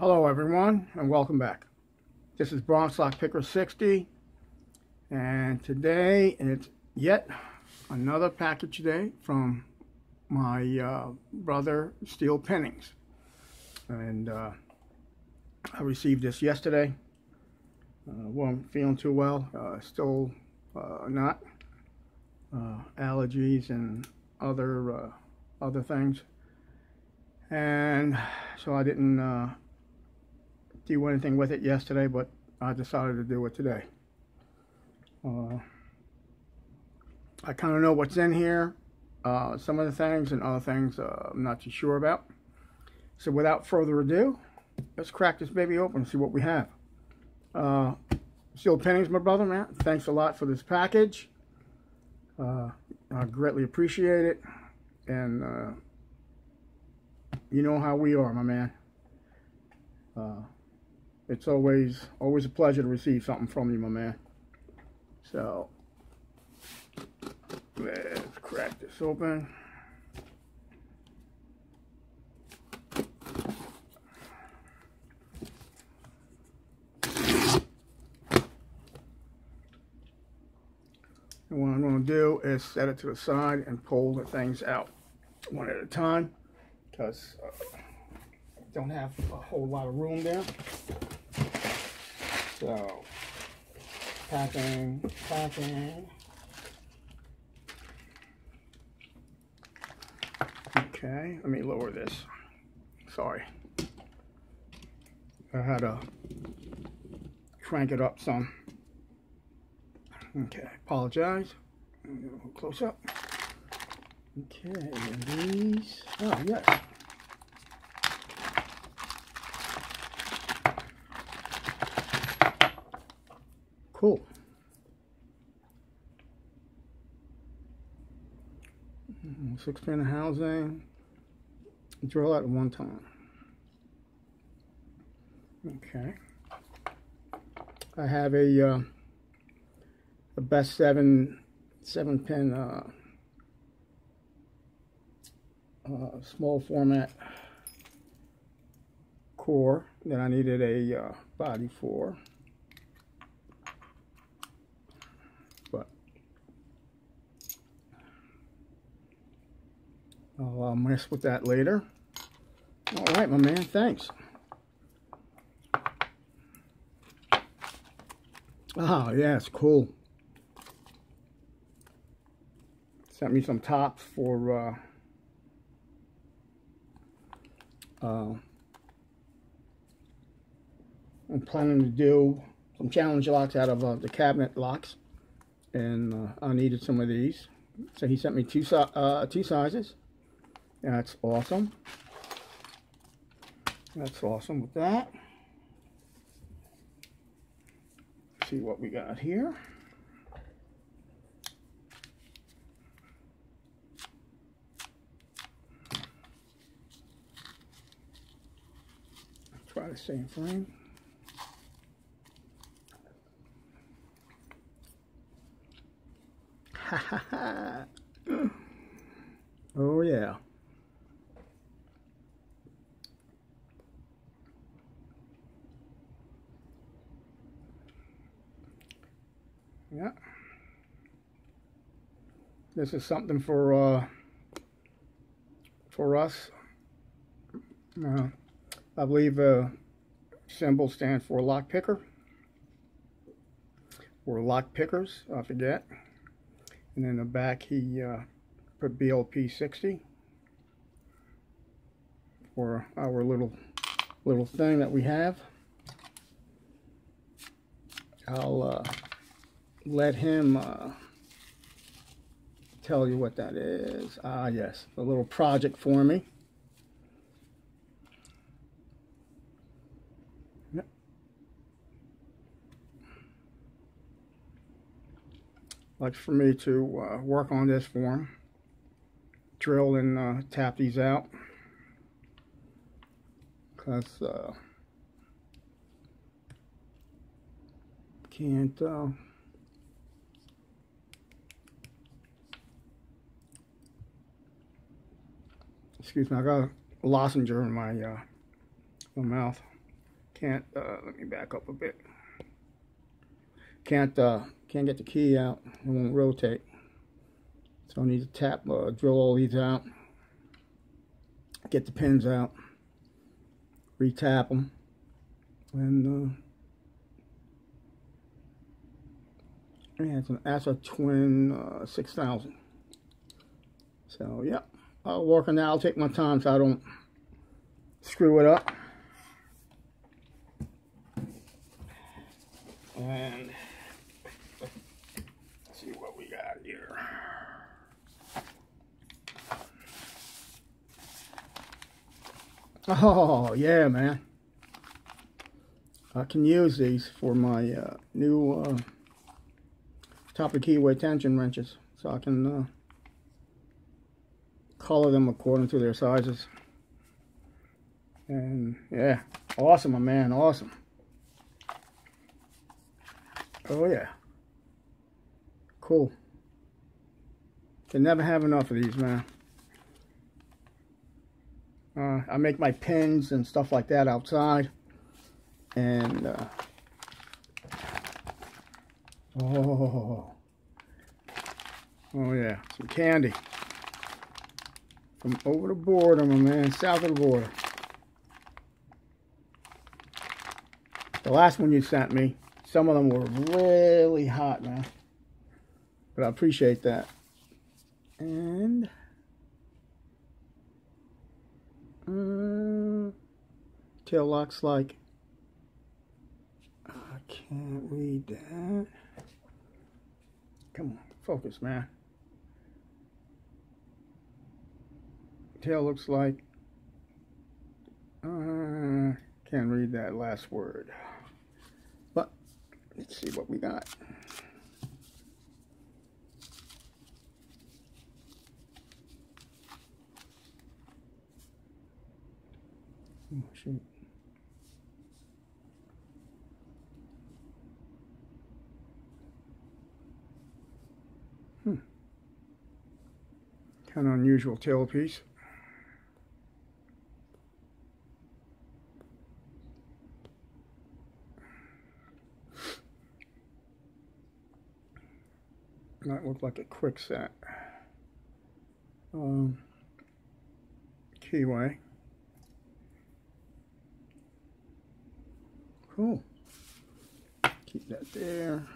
Hello everyone and welcome back. This is Bronx Lock Picker 60 and today it's yet another package day from my uh, brother Steel Pinnings and uh, I received this yesterday. Uh, wasn't feeling too well, uh, still uh, not. Uh, allergies and other uh, other things and so I didn't do anything with it yesterday, but I decided to do it today. Uh, I kind of know what's in here, uh, some of the things, and other things uh, I'm not too sure about. So without further ado, let's crack this baby open and see what we have. Uh, Steel Pinnings, my brother, man. Thanks a lot for this package. Uh, I greatly appreciate it. And uh, you know how we are, my man. It's always always a pleasure to receive something from you, my man. So let's crack this open. And what I'm going to do is set it to the side and pull the things out one at a time because uh, I don't have a whole lot of room there. So, packing, packing. Okay, let me lower this. Sorry. I had to crank it up some. Okay, apologize. Close up. Okay, these. Oh, yes. Cool. Six panel housing. Drill at one time. Okay. I have a uh, a best seven seven pin uh, uh, small format core that I needed a uh, body for. I'll uh, mess with that later. All right, my man, thanks. Oh, yeah, it's cool. Sent me some tops for, uh, uh, I'm planning to do some challenge locks out of uh, the cabinet locks. And uh, I needed some of these. So he sent me two, uh, two sizes. That's awesome. That's awesome with that. Let's see what we got here. Try the same frame. Ha ha ha. Oh yeah. Yeah. This is something for uh, for us. Uh, I believe uh, symbol stands for lock picker or lock pickers. I forget. And in the back, he uh, put BLP 60 for our little little thing that we have. I'll uh, let him uh, tell you what that is. Ah, yes, a little project for me. Yep. Like for me to uh, work on this for him. Drill and uh, tap these out. Because uh, can't excuse me, I got a lozenge in my, uh, my mouth. Can't, uh, let me back up a bit. Can't, uh, can't get the key out. It won't rotate. So I need to tap, uh, drill all these out. Get the pins out. Retap them. And, uh, yeah, it's an ASSA Twin uh, 6000. So, yeah, I'll work on that. I'll take my time so I don't screw it up. And see what we got here. Oh, yeah, man. I can use these for my uh, new uh, top of keyway tension wrenches. So I can uh, color them according to their sizes. And yeah, awesome, my man, awesome. Oh yeah. Cool. Can never have enough of these, man. Uh, I make my pins and stuff like that outside. And, uh, oh, oh yeah, some candy. From over the border, my man, south of the border. The last one you sent me, some of them were really hot, man. But I appreciate that. And uh, tail locks like I can't read that. Come on, focus, man. Tail looks like uh, can't read that last word. But let's see what we got. Oh, shoot. Hmm. Kind of unusual tailpiece. Might look like a Kwikset. Um, keyway. Cool. Keep that there.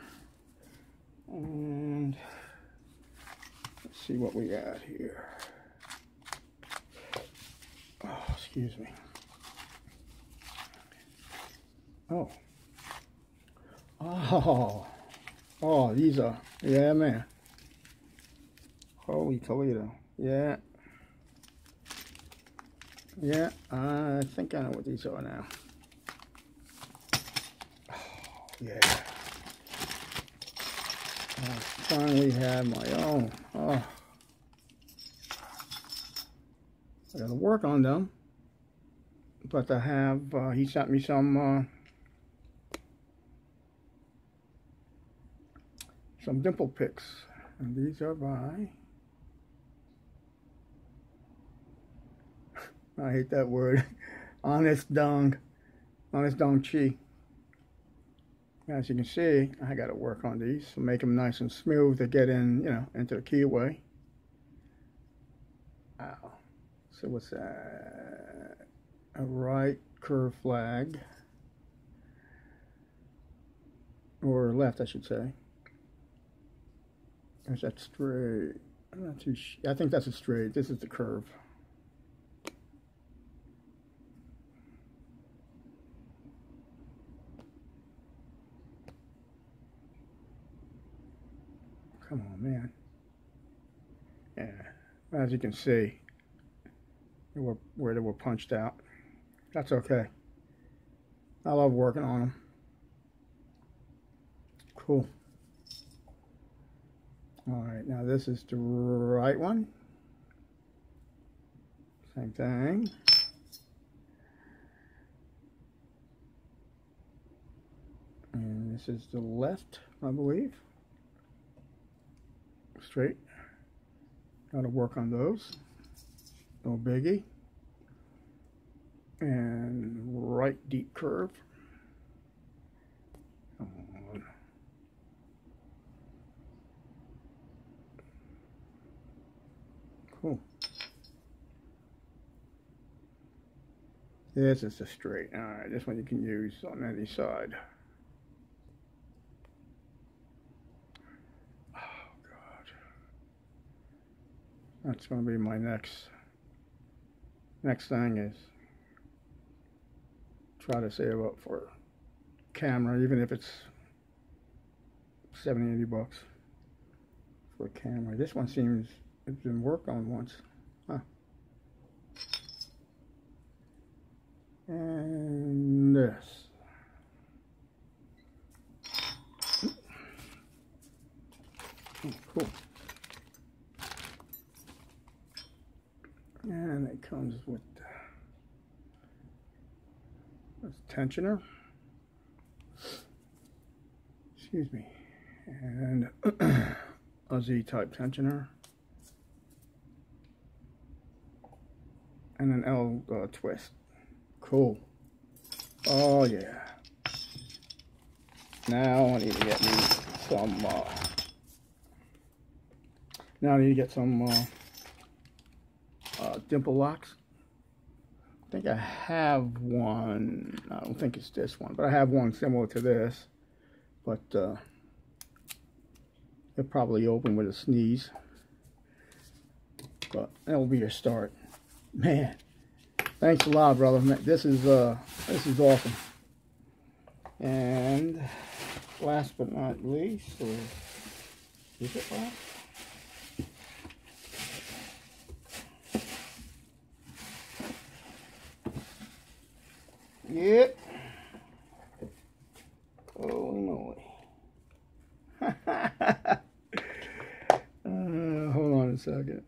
And let's see what we got here. Oh, excuse me. Oh. Oh. Oh, these are, yeah, man. Holy Toledo. Yeah. Yeah, I think I know what these are now. Yeah. I finally have my own. Oh. I gotta work on them. But I have, uh, he sent me some, uh, some dimple picks. And these are by, I hate that word, Honest Dung, Honest Dong Chi. As you can see, I got to work on these to make them nice and smooth to get in, you know, into the keyway. Wow. So what's that? A right curve flag. Or left, I should say. Is that straight? I'm not too sure. I think that's a straight. This is the curve. Come on, man. Yeah, as you can see, were, where they were punched out. That's okay. I love working on them. Cool. All right, now this is the right one. Same thing. And this is the left, I believe straight. Got to work on those. No biggie. And right deep curve. This is a straight. Alright, this one you can use on any side. Oh, God. That's going to be my next, next thing is try to save up for camera, even if it's 70, 80 bucks for a camera. This one seems it's been worked on once. Huh. And this. Oh, cool. And it comes with this tensioner. Excuse me. And a Z-type tensioner. And an L uh, twist. Cool. Oh yeah. Now I need to get me some, uh, now I need to get some uh, uh, dimple locks. I think I have one, I don't think it's this one, but I have one similar to this. But uh, it'll probably open with a sneeze. But that'll be a start. Man, thanks a lot, brother. This is uh, this is awesome. And last but not least, or is it last? Yep. Holy moly. uh, hold on a second.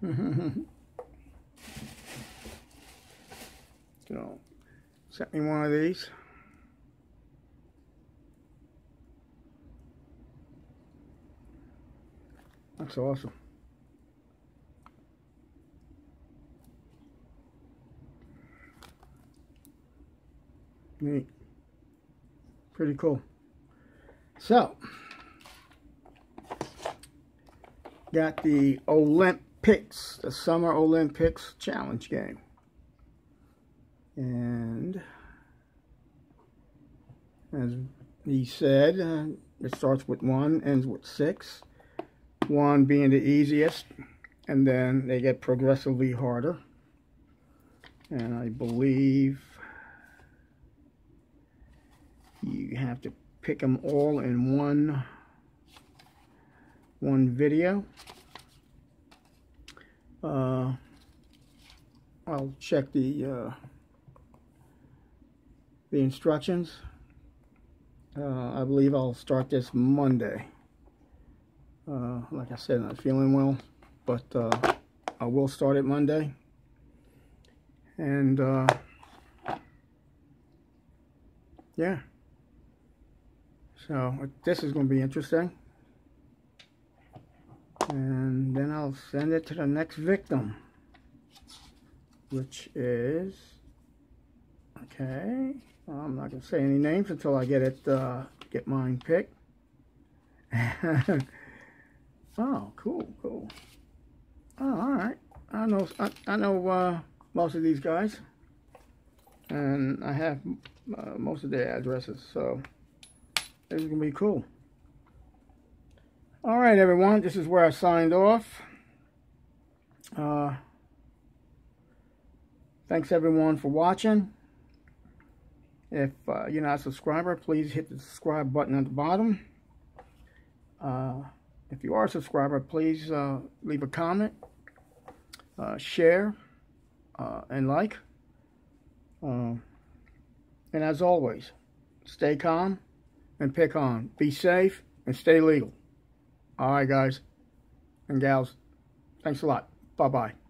so, set me one of these. That's awesome. Neat. Pretty cool. So, got the Olympics, the Summer Olympics Challenge game. And as he said, uh, it starts with one, ends with six one being the easiest and then they get progressively harder. And I believe you have to pick them all in one one video. Uh, I'll check the uh, the instructions. Uh, I believe I'll start this Monday uh, like I said, not feeling well, but uh, I will start it Monday. And uh, yeah, so this is going to be interesting. And then I'll send it to the next victim, which is, okay, I'm not going to say any names until I get it, uh, get mine picked. Oh, cool, cool. Oh, all right. I know, I, I know uh, most of these guys, and I have uh, most of their addresses, so this is gonna be cool. All right, everyone. This is where I signed off. Uh, thanks everyone for watching. If uh, you're not a subscriber, please hit the subscribe button at the bottom. Uh, if you are a subscriber, please uh, leave a comment, uh, share, uh, and like. Uh, and as always, stay calm and pick on. Be safe and stay legal. All right, guys and gals. Thanks a lot. Bye-bye.